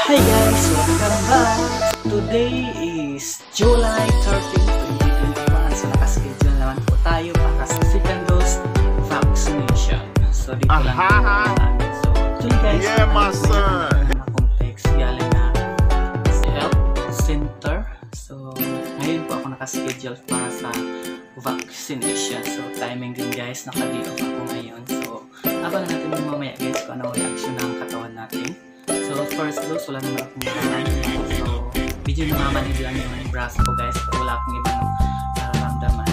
Hi guys, welcome back! Today is July 13, 2021. So nakaschedule naman po tayo para sa second dose vaccination. So dito lang Aha! po natin. So actually guys, Yeah, my son. Mga complex galing na health center. So ngayon po ako nakaschedule para sa vaccination. So timing din guys, naka-day off ako ngayon. So abangan natin mamaya guys kung ano reaction ng katawan natin. So, first dose, wala naman akong nararamdaman. So, medyo namamanig lang yung braso ko guys. Pero wala akong ibang nararamdaman.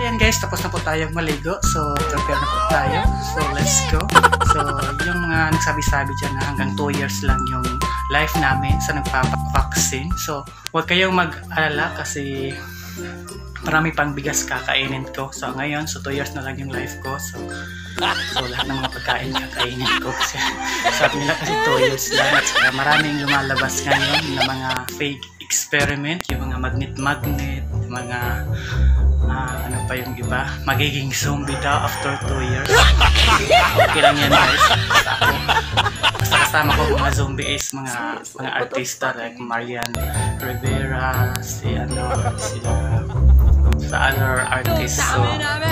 Ayan guys, tapos na po tayong maligo. So, prepare na po tayo. So, let's go. So, yung mga nagsabi-sabi dyan na hanggang 2 years lang yung life namin sa nagpapakvaccine. So, huwag kayong mag-alala kasi marami pang bigas kakainin ko. So, ngayon, so 2 years na lang yung life ko. So, so lahat ng mga pagkain kakainin ko. Kasi sabi nila kasi 2 years lang. At saka maraming lumalabas ngayon na mga fake experiment. Yung mga magnet-magnet, mga ah, ano pa yung iba, magiging zombie daw after 2 years. Okay lang yan guys. Kasama ko mga zombie is mga mga artista like Marian Rivera, si ano, sila other artists. So,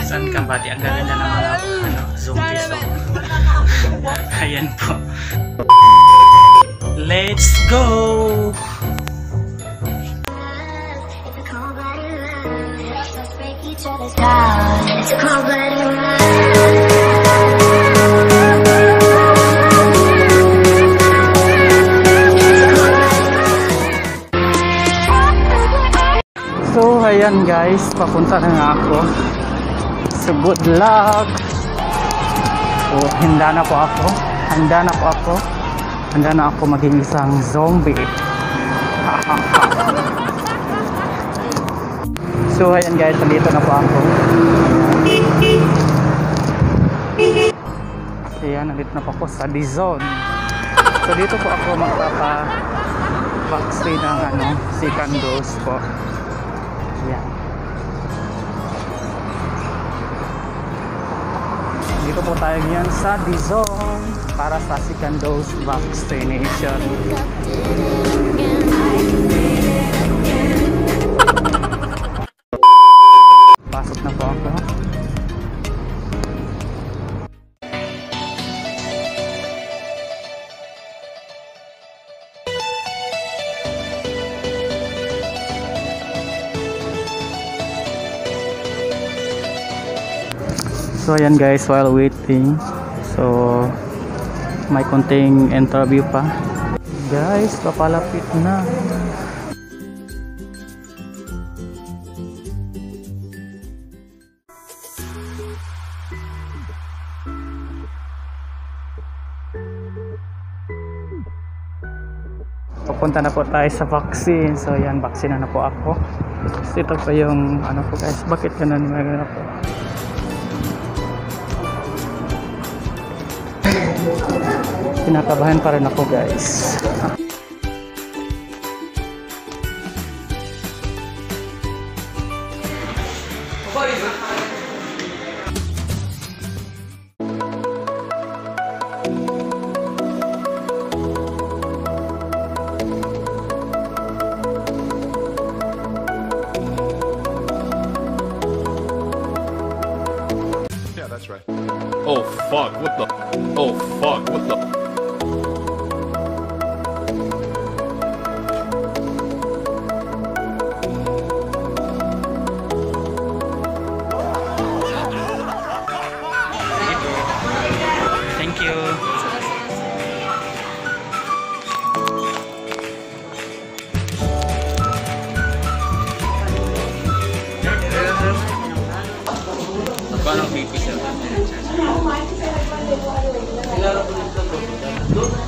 saan ka ba? Di ang mga ano. So, ayan po. Let's go! It's ayan guys, papunta na nga ako. So, good luck! So, handa na po ako. Handa na po ako. Handa na ako maging isang zombie. so, ayan guys, nandito na po ako. Ayan, nandito na po ako sa D-Zone. So, dito po ako magpapa-vaccine ng ano, second dose po. Dito po tayo ngayon sa D-Zone para sa second dose vaccination. So ayan guys, while waiting, so may konting interview pa. Guys, papalapit na. Pupunta na po tayo sa vaccine. So ayan, vaccine na, na po ako. Ito pa yung ano po guys, bakit ganun mga po? Kinakabahan pa rin ako guys Oh fuck, what the? Oh fuck, what the? thank you है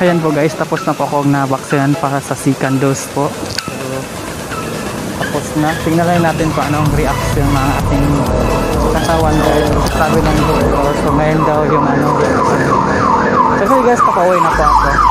ayan po guys, tapos na po ako na-vaccine para sa second dose po. So, tapos na. Tingnan natin kung anong reaction ng ating katawan dahil sabi ng doktor. So, ngayon daw yung ano. So, guys, papauwi na po ako.